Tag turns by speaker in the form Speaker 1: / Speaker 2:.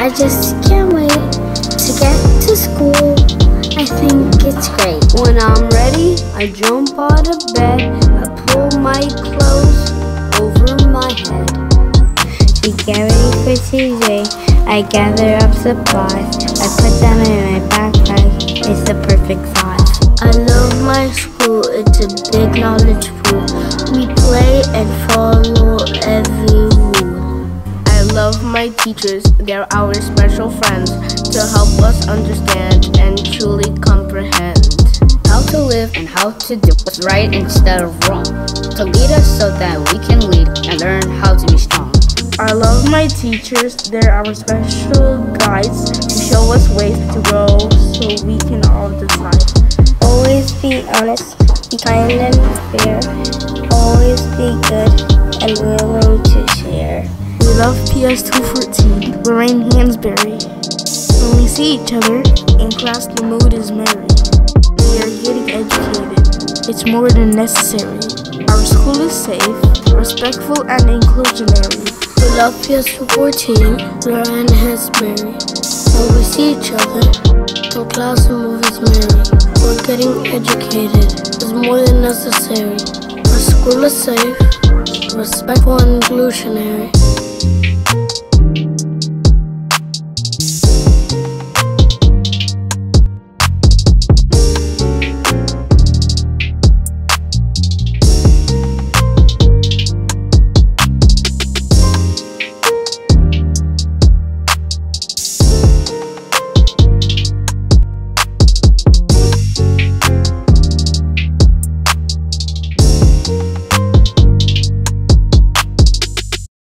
Speaker 1: I just can't wait to get to school. I think it's great.
Speaker 2: When I'm ready, I jump out of bed. I pull my clothes over my head.
Speaker 3: We get ready for TJ. I gather up supplies. I put them in my backpack. It's the perfect size.
Speaker 1: I love my school, it's a big knowledge pool. We play and follow every rule.
Speaker 4: I love my teachers, they're our special friends to help us understand and truly comprehend.
Speaker 5: How to live and how to do what's right instead of wrong. To lead us so that we can lead and learn how to be strong.
Speaker 4: I love my teachers, they're our special guides to show us ways to grow so we can all decide.
Speaker 3: Always be honest, be kind and fair. Always
Speaker 4: LPS214, Lorraine Hansberry. When we see each other in class, the mood is merry. We are getting educated. It's more than necessary. Our school is safe, respectful, and inclusionary.
Speaker 1: Love PS 214, Lorraine Hansberry. When we see each other in class, the mood is merry. We're getting educated. It's more than necessary. Our school is safe, respectful, and inclusionary. Thank you.